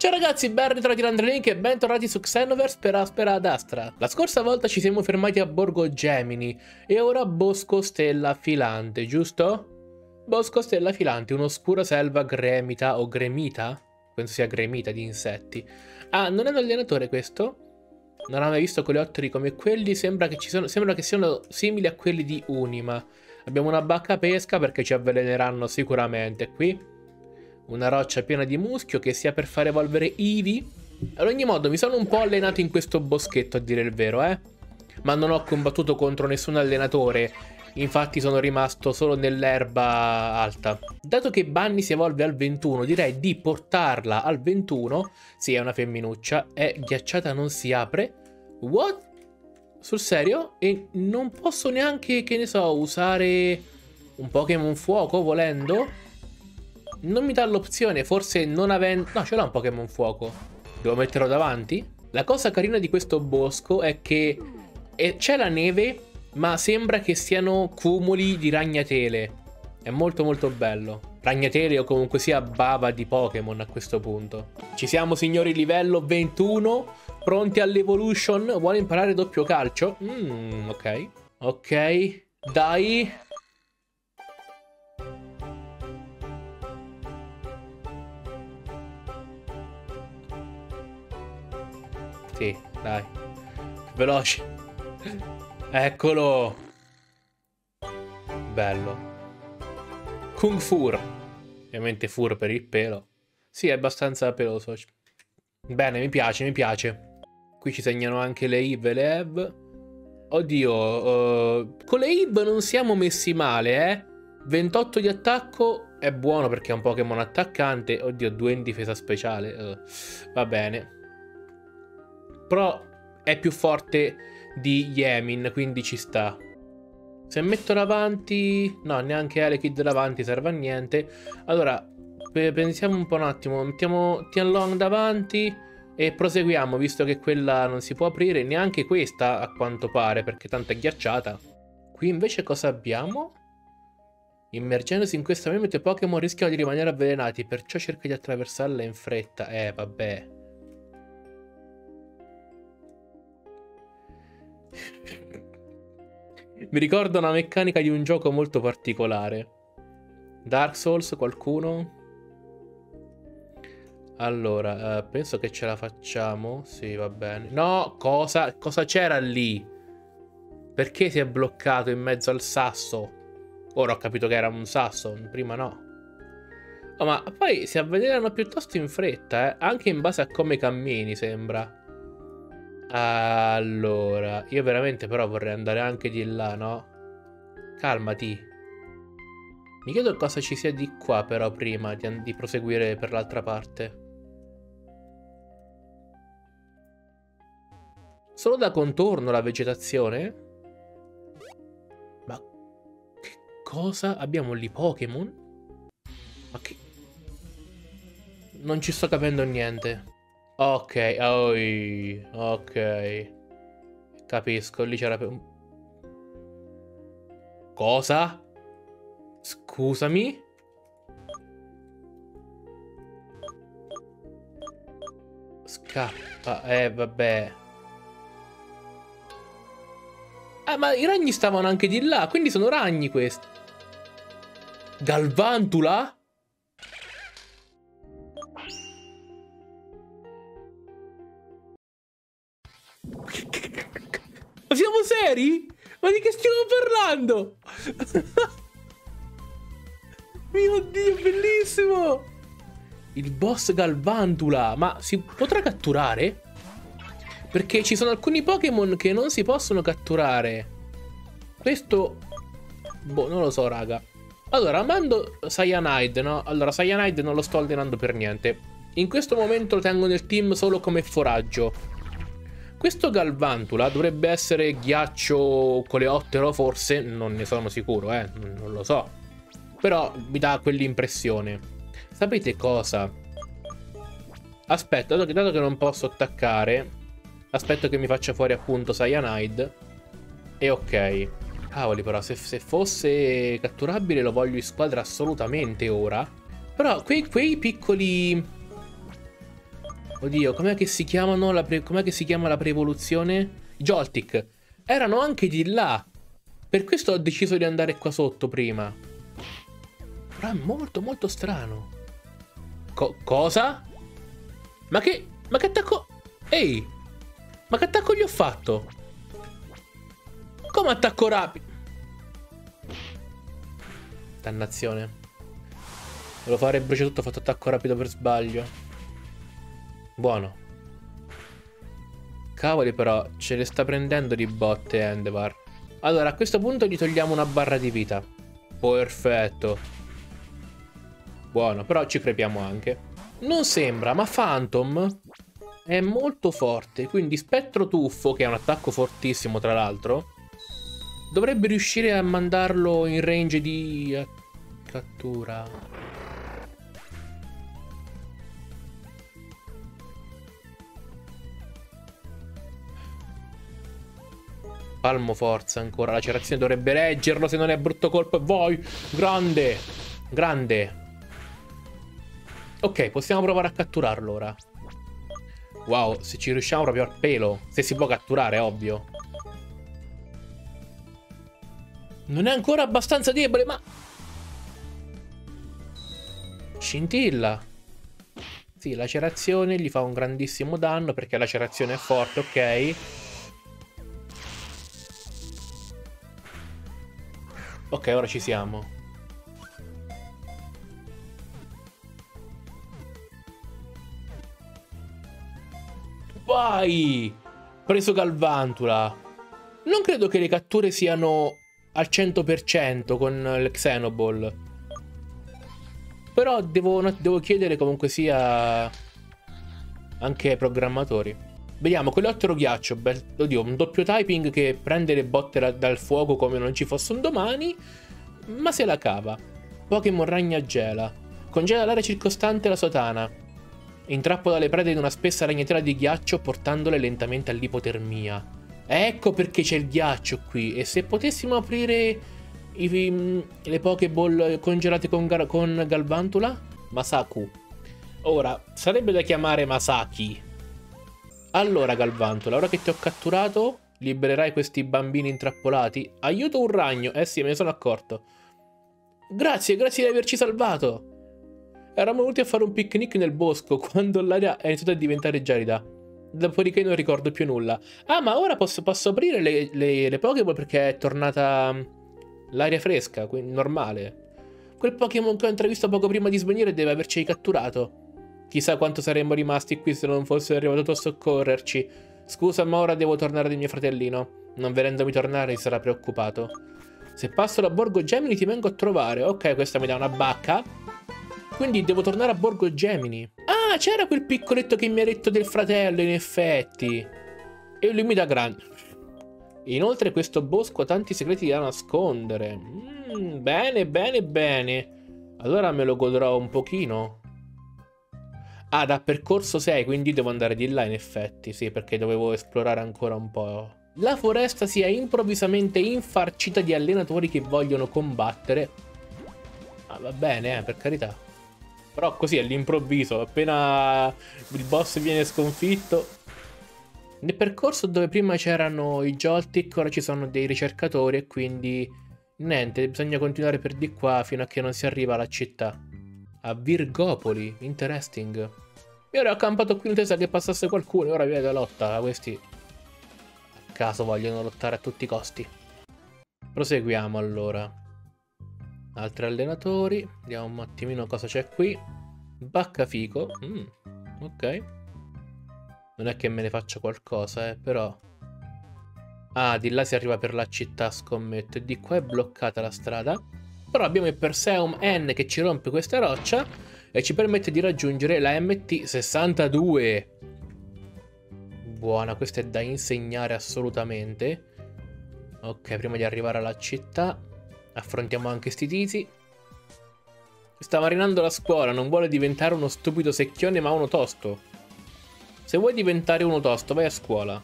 Ciao ragazzi, ben ritrovati da Andrelink e bentornati su Xenoverse per Aspera ad Astra. La scorsa volta ci siamo fermati a Borgo Gemini e ora Bosco Stella Filante, giusto? Bosco Stella Filante, un'oscura selva gremita o gremita? Penso sia gremita di insetti. Ah, non è un allenatore questo? Non ho mai visto coleotteri come quelli, sembra che, sono, sembra che siano simili a quelli di Unima. Abbiamo una bacca pesca perché ci avveleneranno sicuramente qui. Una roccia piena di muschio che sia per far evolvere Eevee. Ad ogni modo, mi sono un po' allenato in questo boschetto, a dire il vero, eh. Ma non ho combattuto contro nessun allenatore. Infatti sono rimasto solo nell'erba alta. Dato che Bunny si evolve al 21, direi di portarla al 21. Sì, è una femminuccia. È ghiacciata, non si apre. What? Sul serio? E non posso neanche, che ne so, usare un Pokémon fuoco volendo? Non mi dà l'opzione, forse non avendo... No, ce l'ha un Pokémon fuoco. Devo metterlo davanti? La cosa carina di questo bosco è che c'è la neve, ma sembra che siano cumuli di ragnatele. È molto molto bello. Ragnatele o comunque sia bava di Pokémon a questo punto. Ci siamo signori livello 21, pronti all'evolution. Vuole imparare doppio calcio? Mmm, ok. Ok, dai. Sì, dai. Veloce. Eccolo. Bello. Kung Fur. Ovviamente Fur per il pelo. Sì, è abbastanza peloso. Bene, mi piace, mi piace. Qui ci segnano anche le Eve e le Ev. Oddio, uh, con le Eve non siamo messi male, eh. 28 di attacco è buono perché è un Pokémon attaccante. Oddio, 2 in difesa speciale. Uh, va bene. Però è più forte di Yemin, quindi ci sta. Se metto davanti... No, neanche Elekid davanti serve a niente. Allora, pensiamo un po' un attimo. Mettiamo Tianlong davanti e proseguiamo, visto che quella non si può aprire. Neanche questa, a quanto pare, perché tanto è ghiacciata. Qui invece cosa abbiamo? Immergendosi in questa mente Pokémon rischiano di rimanere avvelenati, perciò cerca di attraversarla in fretta. Eh, vabbè. Mi ricorda una meccanica di un gioco molto particolare. Dark Souls, qualcuno? Allora, eh, penso che ce la facciamo. Sì, va bene. No, cosa, cosa c'era lì? Perché si è bloccato in mezzo al sasso? Ora ho capito che era un sasso, prima no. Oh, ma poi si avvelenano piuttosto in fretta, eh? Anche in base a come cammini, sembra. Allora, io veramente però vorrei andare anche di là, no? Calmati. Mi chiedo cosa ci sia di qua però prima di, di proseguire per l'altra parte. Solo da contorno la vegetazione? Ma che cosa? Abbiamo lì Pokémon? Ma che... Non ci sto capendo niente. Ok, oi, ok. Capisco, lì c'era... Cosa? Scusami? Scappa, eh vabbè. Ah, ma i ragni stavano anche di là, quindi sono ragni questi. Galvantula? Ma siamo seri? Ma di che stiamo parlando? Mio Dio, bellissimo! Il boss Galvantula. Ma si potrà catturare? Perché ci sono alcuni Pokémon che non si possono catturare. Questo... Boh, non lo so, raga. Allora, mando Cyanide, no? Allora, Cyanide non lo sto allenando per niente. In questo momento lo tengo nel team solo come foraggio. Questo Galvantula dovrebbe essere ghiaccio coleottero, forse, non ne sono sicuro, eh, non lo so. Però mi dà quell'impressione. Sapete cosa? Aspetta, dato che, non posso attaccare, aspetto che mi faccia fuori appunto Cyanide. E ok. Cavoli però, se, se, fosse catturabile lo voglio in squadra assolutamente ora. Però quei, quei piccoli Oddio, com'è che si chiamano la pre... com'è che si chiama la pre-evoluzione? Joltik. Erano anche di là. Per questo ho deciso di andare qua sotto prima. Però è molto molto strano. Co cosa? Ma che... Ma che attacco... Ehi! Ma che attacco gli ho fatto? Come attacco rapido? Dannazione. Volevo fare brucia tutto, ho fatto attacco rapido per sbaglio. Buono. Cavoli però, ce le sta prendendo di botte Endevar. Allora, a questo punto gli togliamo una barra di vita. Perfetto. Buono, però ci crepiamo anche. Non sembra, ma Phantom è molto forte, quindi Spettro Tuffo, che è un attacco fortissimo tra l'altro, dovrebbe riuscire a mandarlo in range di eh, cattura. Palmo forza ancora, la cerazione dovrebbe reggerlo se non è brutto colpo voi. Grande, grande. Ok, possiamo provare a catturarlo ora. Wow, se ci riusciamo proprio al pelo. Se si può catturare, ovvio. Non è ancora abbastanza debole, ma... Scintilla. Sì, lacerazione gli fa un grandissimo danno perché la lacerazione è forte, ok. Ok, ora ci siamo. Vai! Preso Galvantula. Non credo che le catture siano al 100% con il Xenoball. Però devo, devo chiedere comunque sia anche ai programmatori. Vediamo, quell'ottero ghiaccio, beh, oddio, un doppio typing che prende le botte dal fuoco come non ci fosse un domani, ma se la cava. Pokémon Ragna Gela. Congela l'area circostante la sotana. Intrappola le prede in una spessa ragnatela di ghiaccio portandole lentamente all'ipotermia. Ecco perché c'è il ghiaccio qui. E se potessimo aprire i, le Pokéball congelate con, con Galvantula? Masaku. Ora, sarebbe da chiamare Masaki. Allora, Galvantula, ora che ti ho catturato, libererai questi bambini intrappolati? Aiuto un ragno. Eh sì, me ne sono accorto. Grazie, grazie di averci salvato. Eravamo venuti a fare un picnic nel bosco quando l'aria è iniziata a diventare gelida. Dopodiché non ricordo più nulla. Ah, ma ora posso, posso aprire le, le, le Pokéball perché è tornata mm, l'aria fresca, quindi normale. Quel Pokémon che ho intravisto poco prima di svenire deve averci catturato. Chissà quanto saremmo rimasti qui se non fosse arrivato a soccorrerci. Scusa, ma ora devo tornare da mio fratellino. Non vedendomi tornare sarà preoccupato. Se passo da Borgo Gemini ti vengo a trovare. Ok, questa mi dà una bacca. Quindi devo tornare a Borgo Gemini. Ah, c'era quel piccoletto che mi ha detto del fratello, in effetti. E lui mi dà grande. Inoltre questo bosco ha tanti segreti da nascondere. Mm, bene, bene, bene. Allora me lo godrò un pochino. Ah, da percorso 6, quindi devo andare di là in effetti, sì, perché dovevo esplorare ancora un po'. La foresta si è improvvisamente infarcita di allenatori che vogliono combattere. Ah, va bene, eh, per carità. Però così all'improvviso, appena il boss viene sconfitto. Nel percorso dove prima c'erano i Joltik, ora ci sono dei ricercatori e quindi niente, bisogna continuare per di qua fino a che non si arriva alla città. A Virgopoli, interesting. Io ero accampato qui in attesa che passasse qualcuno ora viene la lotta. Questi a caso vogliono lottare a tutti i costi. Proseguiamo allora. Altri allenatori. Vediamo un attimino cosa c'è qui. Baccafico. Mm, ok. Non è che me ne faccia qualcosa, eh, però... Ah, di là si arriva per la città, scommetto. E di qua è bloccata la strada. Però abbiamo il Perseum N che ci rompe questa roccia e ci permette di raggiungere la MT62. Buona, questa è da insegnare assolutamente. Ok, prima di arrivare alla città Affrontiamo anche sti tizi. Sta marinando la scuola, non vuole diventare uno stupido secchione ma uno tosto. Se vuoi diventare uno tosto, vai a scuola.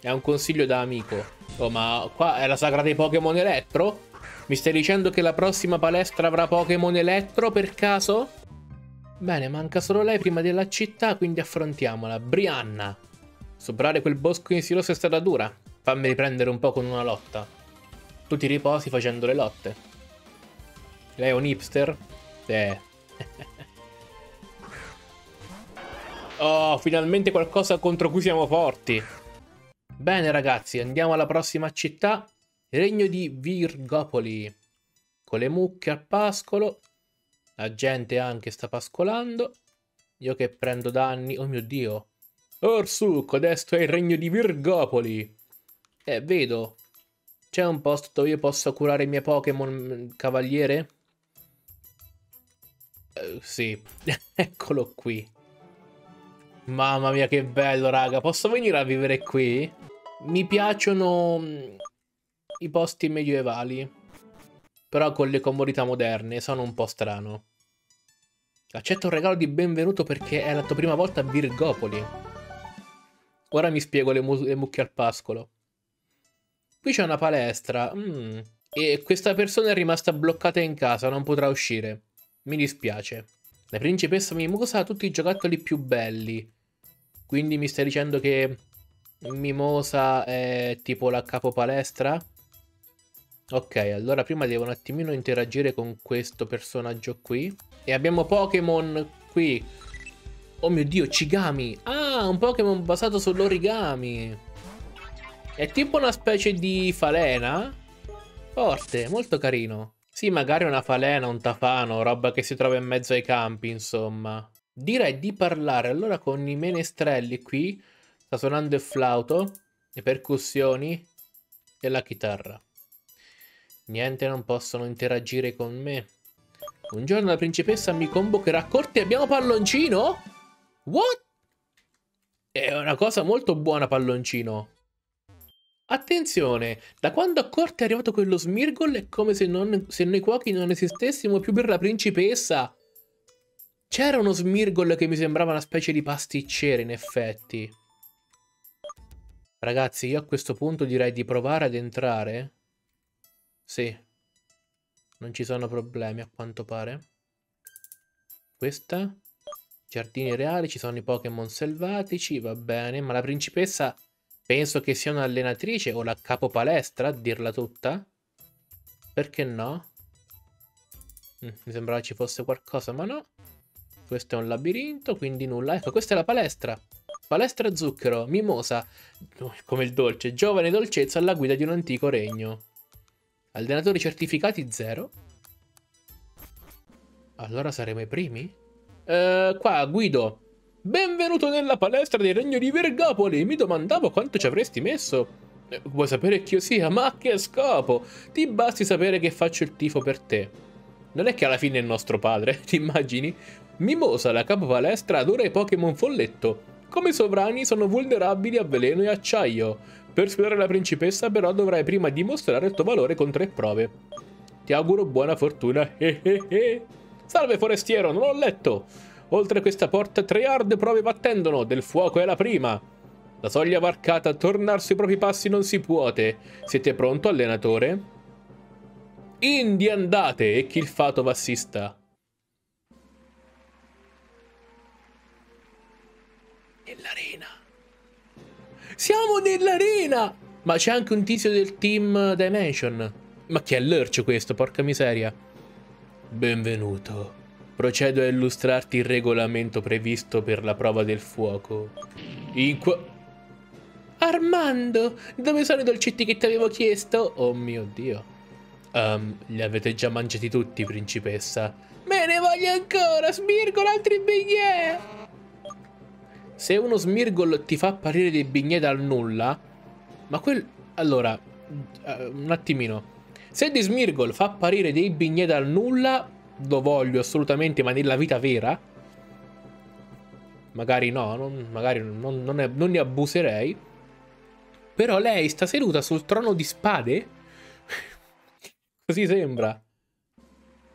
È un consiglio da amico. Oh, ma qua è la sagra dei Pokémon Elettro? Mi stai dicendo che la prossima palestra avrà Pokémon Elettro per caso? Bene, manca solo lei prima della città, quindi affrontiamola. Brianna. Superare quel bosco insiloso è stata dura. Fammi riprendere un po' con una lotta. Tu ti riposi facendo le lotte. Lei è un hipster? Eh. oh, finalmente qualcosa contro cui siamo forti. Bene ragazzi, andiamo alla prossima città. Regno di Virgopoli. Con le mucche al pascolo. La gente anche sta pascolando. Io che prendo danni. Oh mio Dio. Orsù, codesto è il regno di Virgopoli. Eh, vedo. C'è un posto dove io posso curare i miei Pokémon, cavaliere? Uh, sì, eccolo qui. Mamma mia che bello raga, posso venire a vivere qui? Mi piacciono mm, i posti medievali, però con le comodità moderne sono un po' strano. Accetto un regalo di benvenuto perché è la tua prima volta a Virgopoli. Ora mi spiego le, le mucche al pascolo. Qui c'è una palestra. Mm. E questa persona è rimasta bloccata in casa, non potrà uscire. Mi dispiace. La principessa Mimosa ha tutti i giocattoli più belli. Quindi mi stai dicendo che Mimosa è tipo la capo palestra? Ok, allora prima devo un attimino interagire con questo personaggio qui. E abbiamo Pokémon qui. Oh mio Dio, Chigami. Ah, un Pokémon basato sull'origami. È tipo una specie di falena. Forte, molto carino. Sì, magari una falena, un tafano, roba che si trova in mezzo ai campi, insomma. Direi di parlare allora con i menestrelli qui. Sta suonando il flauto, le percussioni e la chitarra. Niente, non possono interagire con me. Un giorno la principessa mi convocherà a corte e abbiamo palloncino? What? È una cosa molto buona palloncino. Attenzione, da quando a corte è arrivato quello Smirgol è come se, non, se noi cuochi non esistessimo più per la principessa. C'era uno Smirgol che mi sembrava una specie di pasticcere in effetti. Ragazzi, io a questo punto direi di provare ad entrare. Sì. Non ci sono problemi a quanto pare. Questa. Giardini reali, ci sono i Pokémon selvatici, va bene. Ma la principessa Penso che sia un'allenatrice o la capo palestra, a dirla tutta. Perché no? Mm, mi sembrava ci fosse qualcosa, ma no. Questo è un labirinto, quindi nulla. Ecco, questa è la palestra. Palestra zucchero, mimosa, come il dolce, giovane dolcezza alla guida di un antico regno. Allenatori certificati zero. Allora saremo i primi? Eh, qua, Guido. Benvenuto nella palestra del regno di Vergapoli. Mi domandavo quanto ci avresti messo. Eh, vuoi sapere chi io sia? Ma che scopo? Ti basti sapere che faccio il tifo per te. Non è che alla fine è il nostro padre, ti immagini? Mimosa, la capo palestra, adora i Pokémon folletto. Come sovrani sono vulnerabili a veleno e acciaio. Per sfidare la principessa però dovrai prima dimostrare il tuo valore con tre prove. Ti auguro buona fortuna. Salve forestiero, non ho letto. Oltre questa porta tre hard prove battendono, del fuoco è la prima. La soglia varcata, tornare sui propri passi non si puote. Siete pronto, allenatore? Indi andate e chi il fato v'assista. Nell'arena. Siamo nell'arena! Ma c'è anche un tizio del team Dimension. Ma chi è Lurch questo, porca miseria? Benvenuto. Procedo a illustrarti il regolamento previsto per la prova del fuoco. In qua... Armando, dove sono i dolcetti che ti avevo chiesto? Oh mio Dio. Um, li avete già mangiati tutti, principessa. Me ne voglio ancora, Smirgol, altri bignè! Se uno Smirgol ti fa apparire dei bignè dal nulla... Ma quel... Allora, uh, un attimino. Se di Smirgol fa apparire dei bignè dal nulla, lo voglio assolutamente, ma nella vita vera, magari no, non, magari non, non, è, non ne abuserei. Però lei sta seduta sul trono di spade? Così sembra.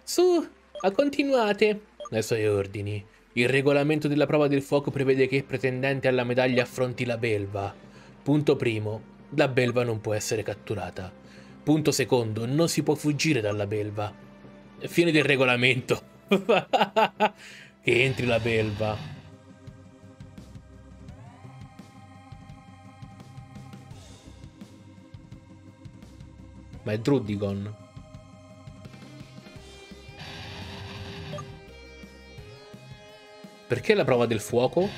Su, continuate. Ai suoi ordini. Il regolamento della prova del fuoco prevede che il pretendente alla medaglia affronti la belva. Punto primo. La belva non può essere catturata. Punto secondo. Non si può fuggire dalla belva. Fine del regolamento. che entri la belva. Ma è Drudigon. Perché la prova del fuoco?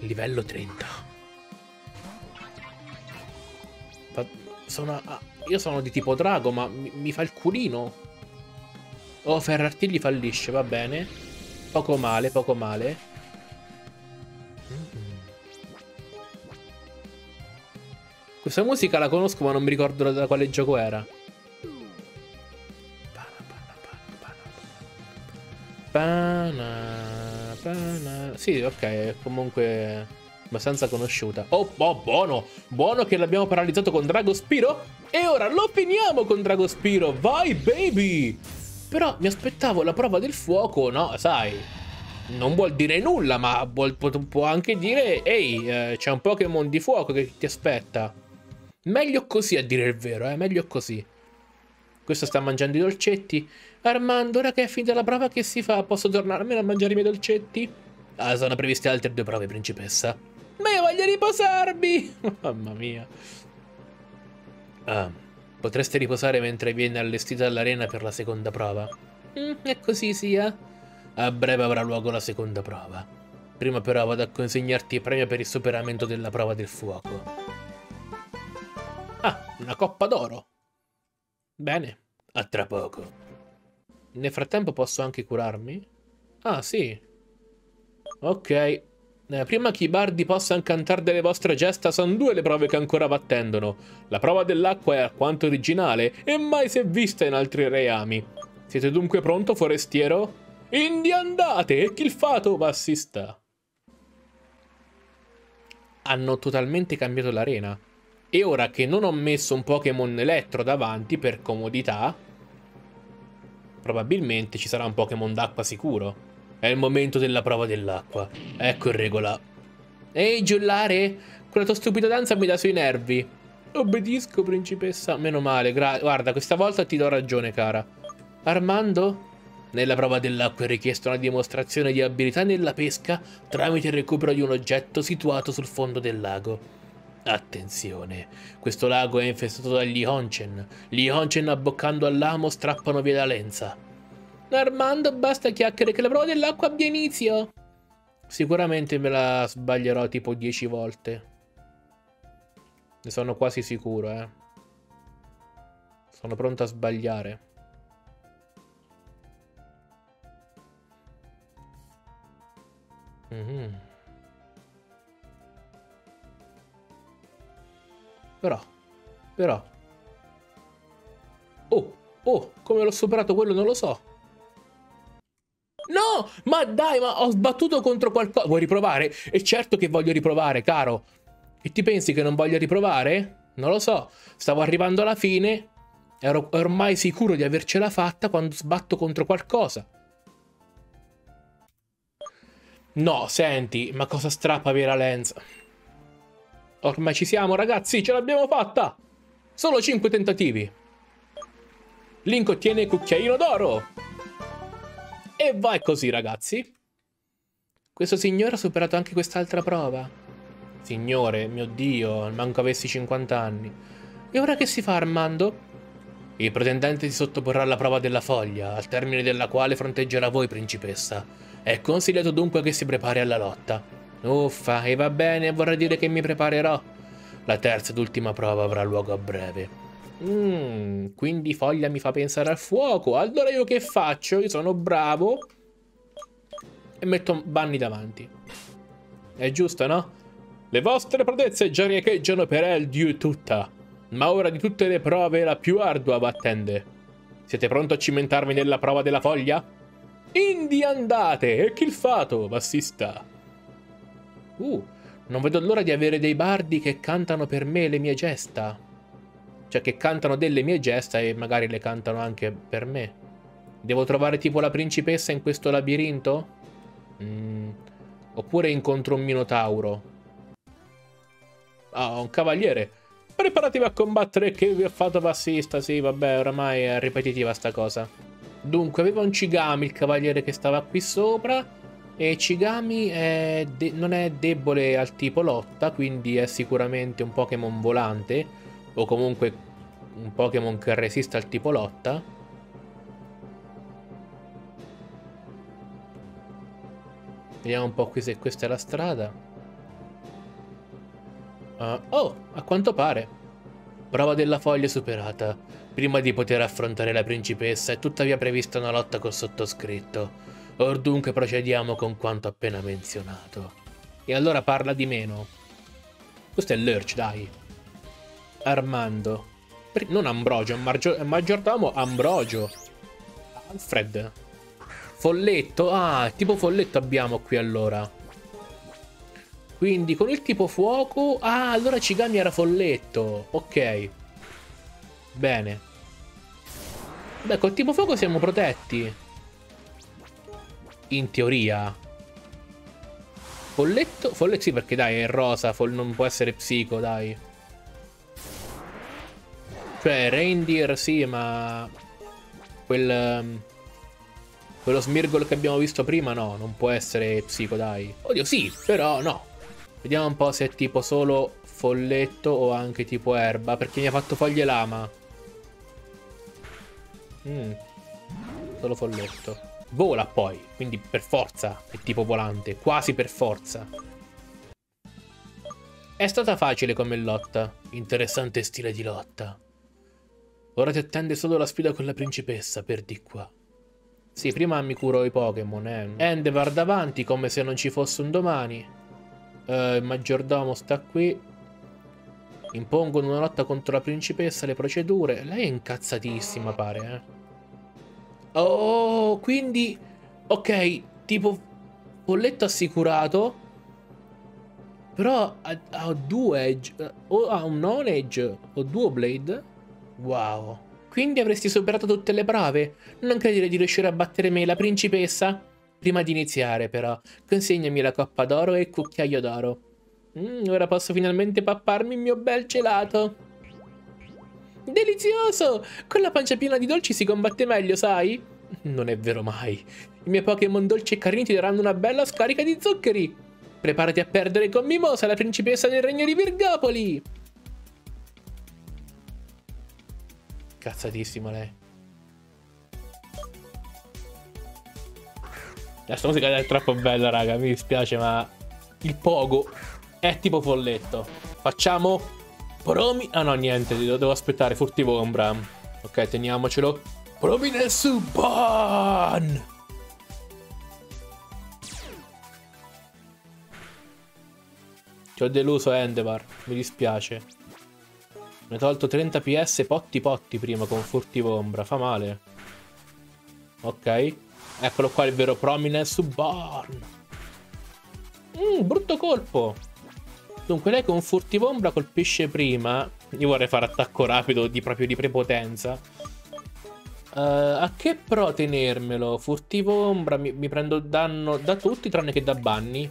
Livello 30. Sono, ah, io sono di tipo drago, ma mi, fa il culino. Oh, ferrartigli fallisce, va bene. Poco male, poco male. Questa musica la conosco, ma non mi ricordo da quale gioco era. Pana, pana. Sì, ok, comunque abbastanza conosciuta. Oh, oh, buono! Buono che l'abbiamo paralizzato con Drago Spiro. E ora lo finiamo con Drago Spiro. Vai, baby! Però mi aspettavo la prova del fuoco, no? Sai, non vuol dire nulla, ma vuol, può anche dire, ehi, eh, c'è un Pokémon di fuoco che ti aspetta. Meglio così, a dire il vero, eh, meglio così. Questo sta mangiando i dolcetti. Armando, ora che è finita la prova, che si fa? Posso tornarmene a mangiare i miei dolcetti? Ah, sono previste altre due prove, principessa. Ma io voglio riposarmi! Mamma mia. Ah, potreste riposare mentre viene allestita all'arena per la seconda prova. Mm, e così sia. A breve avrà luogo la seconda prova. Prima però vado a consegnarti il premio per il superamento della prova del fuoco. Ah, una coppa d'oro. Bene, a tra poco. Nel frattempo posso anche curarmi? Ah, sì. Ok. Eh, prima che i bardi possano cantare delle vostre gesta, sono due le prove che ancora battendono. La prova dell'acqua è alquanto originale e mai si è vista in altri reami. Siete dunque pronto, forestiero? Indi andate e chi il fato bassista. Hanno totalmente cambiato l'arena. E ora che non ho messo un Pokémon elettro davanti per comodità, probabilmente ci sarà un Pokémon d'acqua sicuro. È il momento della prova dell'acqua. Ecco il regola. Ehi, giullare! Quella tua stupida danza mi dà sui nervi. Obbedisco, principessa. Meno male, guarda, questa volta ti do ragione, cara. Armando? Nella prova dell'acqua è richiesta una dimostrazione di abilità nella pesca tramite il recupero di un oggetto situato sul fondo del lago. Attenzione, questo lago è infestato dagli Honchen. Gli Honchen abboccando all'amo strappano via la lenza. Armando, basta chiacchiere che la prova dell'acqua abbia inizio. Sicuramente me la sbaglierò tipo 10 volte. Ne sono quasi sicuro, eh. Sono pronto a sbagliare. Mhm. Però, però... Oh, oh, come l'ho superato quello non lo so. No, ma dai, ma ho sbattuto contro qualcosa. Vuoi riprovare? E certo che voglio riprovare, caro. E ti pensi che non voglio riprovare? Non lo so. Stavo arrivando alla fine. Ero ormai sicuro di avercela fatta quando sbatto contro qualcosa. No, senti, ma cosa strappa via la lenza? Ormai ci siamo, ragazzi, ce l'abbiamo fatta! Solo 5 tentativi. Link ottiene cucchiaino d'oro. E vai così, ragazzi. Questo signore ha superato anche quest'altra prova. Signore, mio Dio, manco avessi 50 anni. E ora che si fa, Armando? Il pretendente si sottoporrà alla prova della foglia, al termine della quale fronteggerà voi, principessa. È consigliato dunque che si prepari alla lotta. Uffa, e va bene, vorrà dire che mi preparerò. La terza ed ultima prova avrà luogo a breve. Mmm, quindi foglia mi fa pensare al fuoco. Allora io che faccio? Io sono bravo. E metto Bunny davanti. È giusto, no? Le vostre prodezze già riecheggiano per Eldiu tutta. Ma ora di tutte le prove la più ardua attende. Siete pronti a cimentarvi nella prova della foglia? Indi andate! E il fato, bassista? Uh, non vedo l'ora di avere dei bardi che cantano per me le mie gesta. Cioè che cantano delle mie gesta e magari le cantano anche per me. Devo trovare tipo la principessa in questo labirinto? Mm. Oppure incontro un minotauro? Ah, un cavaliere. Preparatevi a combattere che vi ho fatto passista. Sì, vabbè, oramai è ripetitiva sta cosa. Dunque, aveva un Cigami, il cavaliere che stava qui sopra. E Cigami è non è debole al tipo lotta, quindi è sicuramente un Pokémon volante. O comunque un Pokémon che resiste al tipo lotta. Vediamo un po' qui se questa è la strada. Uh, oh, a quanto pare. Prova della foglia superata. Prima di poter affrontare la principessa è tuttavia prevista una lotta col sottoscritto. Or dunque procediamo con quanto appena menzionato. E allora parla di meno. Questo è Lurch, dai. Armando. Non Ambrogio, è maggiordomo Ambrogio. Alfred. Folletto. Ah, tipo folletto abbiamo qui allora. Quindi con il tipo fuoco... Ah, allora Cigami era folletto. Ok. Bene. Beh, col tipo fuoco siamo protetti. In teoria. Folletto? Folletto sì, perché dai, è rosa. non può essere psico, dai. Cioè, reindeer sì, ma... Quel... Um, quello smirgolo che abbiamo visto prima, no, non può essere psico, dai. Oddio, sì, però no. Vediamo un po' se è tipo solo folletto o anche tipo erba, perché mi ha fatto foglie lama. Mm. Solo folletto. Vola poi, quindi per forza è tipo volante, quasi per forza. È stata facile come lotta, interessante stile di lotta. Ora ti attende solo la sfida con la principessa, per di qua. Sì, prima mi curo i Pokémon, eh. Endevar davanti come se non ci fosse un domani. Uh, il maggiordomo sta qui. Impongono una lotta contro la principessa, le procedure. Lei è incazzatissima, pare, eh. Oh, quindi... Ok, tipo... Polletto assicurato. Però ha, ha due edge. O ha un non edge o due blade. Wow. Quindi avresti superato tutte le prove? Non credere di riuscire a battere me, la principessa? Prima di iniziare, però, consegnami la coppa d'oro e il cucchiaio d'oro. Mm, ora posso finalmente papparmi il mio bel gelato. Delizioso! Con la pancia piena di dolci si combatte meglio, sai? Non è vero mai. I miei Pokémon dolci e carini ti daranno una bella scarica di zuccheri. Preparati a perdere con Mimosa, la principessa del regno di Virgopoli. Cazzatissima lei. Questa musica è troppo bella, raga. Mi dispiace, ma il pogo è tipo folletto. Facciamo Promi... Ah no, niente, devo aspettare. Furtivo ombra. Ok, teniamocelo. Promine Suban! Ti ho deluso Endevar, mi dispiace. Mi hai tolto 30 PS potti potti prima con furtivo ombra, fa male. Ok. Eccolo qua il vero Prominence Suban. Mmm, brutto colpo. Dunque lei con furtivo ombra colpisce prima. Io vorrei fare attacco rapido di proprio di prepotenza. Uh, a che pro tenermelo? Furtivo ombra mi, mi, prendo danno da tutti tranne che da Bunny.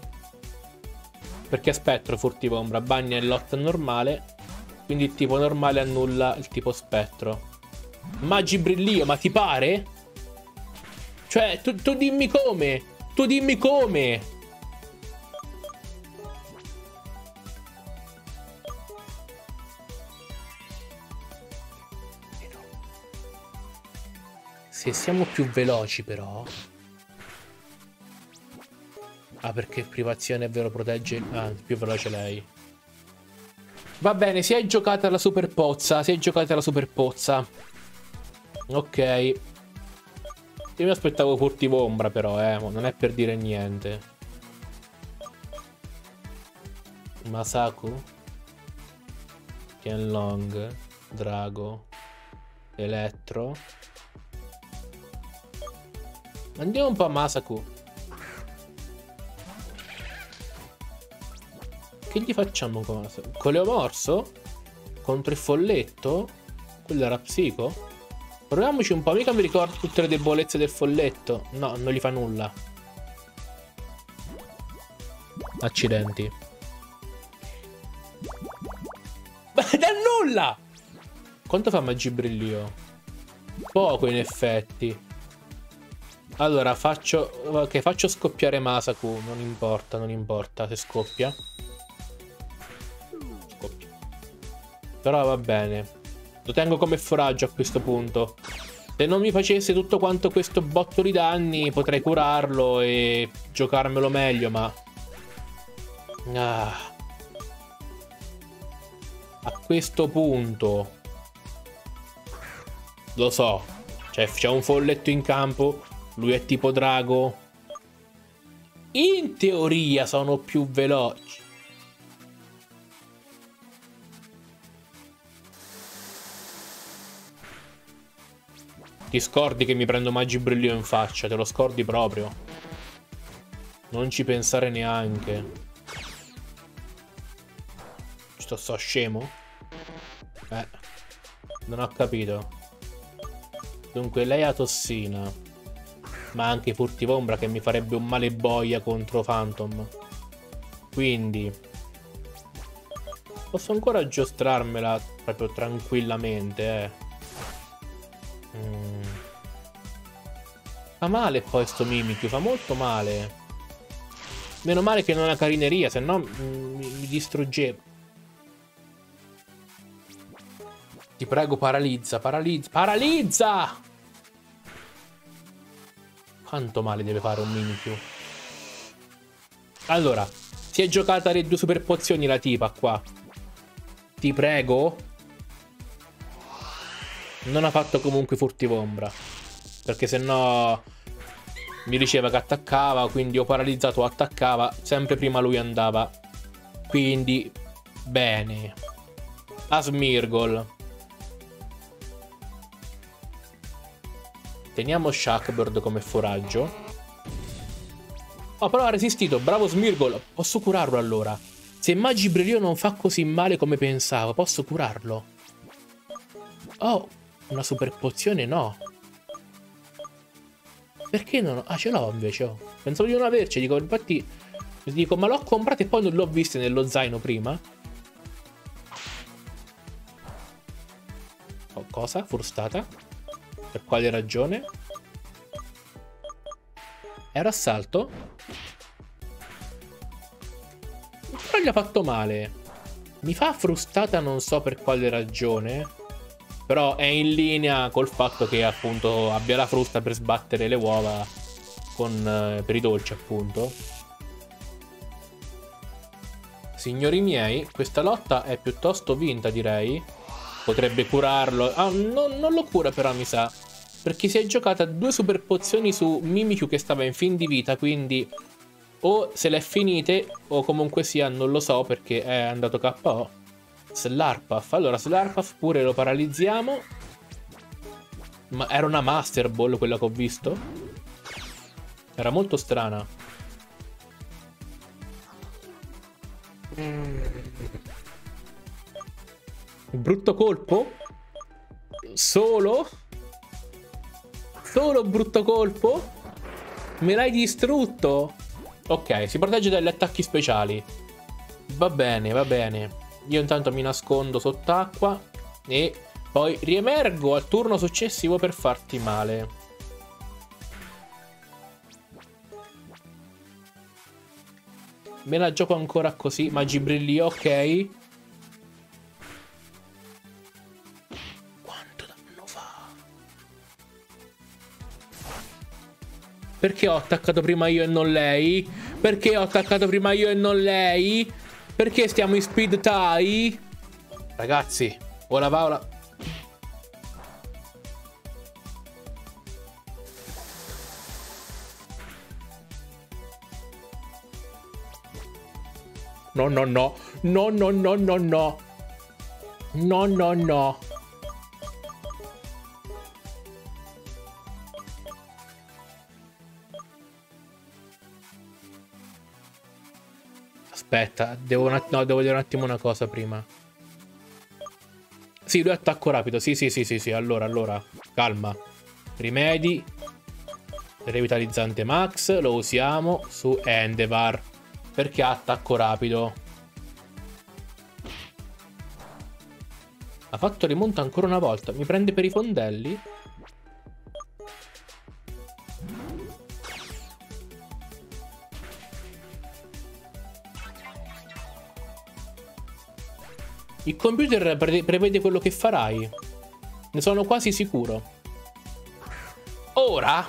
Perché spettro furtivo ombra. Bunny è lotta normale. Quindi il tipo normale annulla il tipo spettro. Magi brillio, ma ti pare? Cioè, tu, tu dimmi come. Tu dimmi come. Se siamo più veloci però... Ah, perché privazione è vero protegge... Ah, più veloce lei. Va bene, si è giocata la super pozza. Si è giocata la super pozza. Ok. Io mi aspettavo furtivo ombra però, eh. Non è per dire niente. Masaku. Tianlong. Drago. Elettro. Andiamo un po' a Masaku. Che gli facciamo con Masaku? Coleomorso? Contro il folletto? Quello era psico? Proviamoci un po', mica mi ricordo tutte le debolezze del folletto. No, non gli fa nulla. Accidenti. Ma da nulla! Quanto fa Magibrillio? Poco in effetti. Allora, faccio... Ok, faccio scoppiare Masaku. Non importa, non importa se scoppia. Scoppia. Però va bene. Lo tengo come foraggio a questo punto. Se non mi facesse tutto quanto questo botto di danni, potrei curarlo e giocarmelo meglio, ma... Ah. A questo punto... Lo so. C'è un folletto in campo lui è tipo drago. In teoria sono più veloci. Ti scordi che mi prendo Magi Brillio in faccia, te lo scordi proprio. Non ci pensare neanche. Sto so scemo? Eh. Non ho capito. Dunque, lei ha tossina ma anche Furtivombra che mi farebbe un male boia contro Phantom. Quindi posso ancora giostrarmela proprio tranquillamente, eh. Mm. Fa male poi sto Mimikyu, fa molto male. Meno male che non ha carineria, se no mm, mi, mi distruggevo. Ti prego, paralizza, paralizza, paralizza! Quanto male deve fare un Mimikyu? Allora, si è giocata le due super pozioni la tipa qua. Ti prego. Non ha fatto comunque furtivombra. Perché se no mi diceva che attaccava, quindi ho paralizzato o attaccava, sempre prima lui andava. Quindi, bene. A Smirgol. Teniamo Shackbird come foraggio. Oh, però ha resistito. Bravo Smirgol. Posso curarlo allora. Se Magibrerio non fa così male come pensavo, posso curarlo. Oh, una super pozione no. Perché non ho... Ah, ce l'ho invece, oh. Pensavo di non averci, dico, infatti... Dico, ma l'ho comprato e poi non l'ho visto nello zaino prima. Oh, cosa? Frustata? Per quale ragione? Era assalto? Però gli ha fatto male. Mi fa frustata non so per quale ragione. Però è in linea col fatto che appunto abbia la frusta per sbattere le uova con, eh, per i dolci appunto. Signori miei, questa lotta è piuttosto vinta direi. Potrebbe curarlo. Ah, no, non lo cura però mi sa. Perché si è giocata due super pozioni su Mimikyu che stava in fin di vita, quindi o se le è finite o comunque sia non lo so perché è andato KO. Slarpaf. Allora Slarpaf pure lo paralizziamo. Ma era una Master Ball quella che ho visto? Era molto strana. Mm. Brutto colpo? Solo? Solo brutto colpo? Me l'hai distrutto? Ok, si protegge dagli attacchi speciali. Va bene, va bene. Io intanto mi nascondo sott'acqua e poi riemergo al turno successivo per farti male. Me la gioco ancora così. Magibrilli, ok. Perché ho attaccato prima io e non lei? Perché ho attaccato prima io e non lei? Perché stiamo in speed tie? Ragazzi, ora Paola... No, no, no. No, no, no, no, no. No, no, no. Aspetta, devo, un no, devo vedere un attimo una cosa prima. Sì, lui attacco rapido. Sì, sì, sì, sì, sì. Allora, allora, calma. Rimedi. Revitalizzante max. Lo usiamo su Endevar. Perché ha attacco rapido. Ha fatto rimonta ancora una volta. Mi prende per i fondelli? Il computer pre prevede quello che farai. Ne sono quasi sicuro. Ora,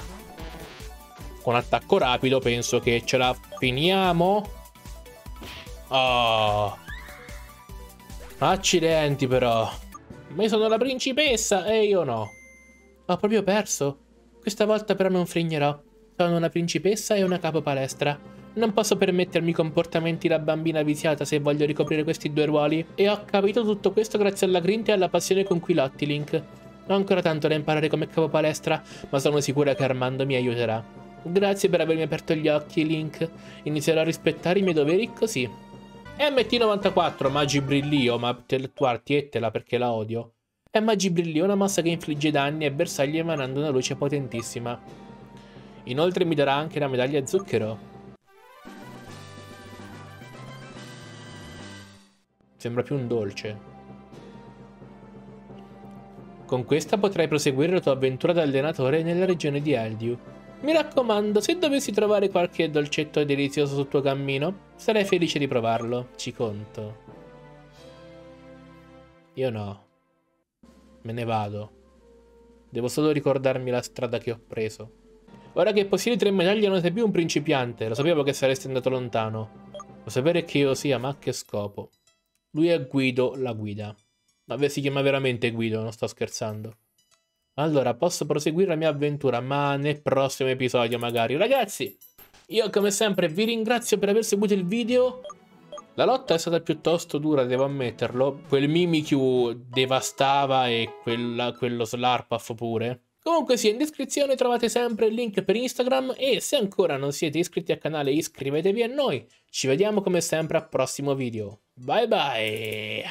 con attacco rapido, penso che ce la finiamo. Oh. Accidenti però. Ma io sono la principessa e io no. Ho proprio perso. Questa volta però non frignerò. Sono una principessa e una capo palestra. Non posso permettermi comportamenti da bambina viziata se voglio ricoprire questi due ruoli. E ho capito tutto questo grazie alla grinta e alla passione con cui lotti, Link. Ho ancora tanto da imparare come capo palestra, ma sono sicura che Armando mi aiuterà. Grazie per avermi aperto gli occhi, Link. Inizierò a rispettare i miei doveri così. MT94, Magi Brillio, ma tu artiettela perché la odio. È Magi Brillio, una mossa che infligge danni e bersagli emanando una luce potentissima. Inoltre mi darà anche la medaglia zucchero. Sembra più un dolce. Con questa potrai proseguire la tua avventura da allenatore nella regione di Eldiu. Mi raccomando, se dovessi trovare qualche dolcetto delizioso sul tuo cammino, sarei felice di provarlo, ci conto. Io no. Me ne vado. Devo solo ricordarmi la strada che ho preso. Ora che possiedi tre medaglie non sei più un principiante, lo sapevo che saresti andato lontano. Lo sapere che io sia, ma a che scopo? Lui è Guido, la guida. Ma si chiama veramente Guido, non sto scherzando. Allora, posso proseguire la mia avventura, ma nel prossimo episodio magari. Ragazzi, io come sempre vi ringrazio per aver seguito il video. La lotta è stata piuttosto dura, devo ammetterlo. Quel Mimikyu devastava e quella, quello Slarpuff pure. Comunque sì, in descrizione trovate sempre il link per Instagram e se ancora non siete iscritti al canale iscrivetevi a noi. Ci vediamo come sempre al prossimo video. Bye bye!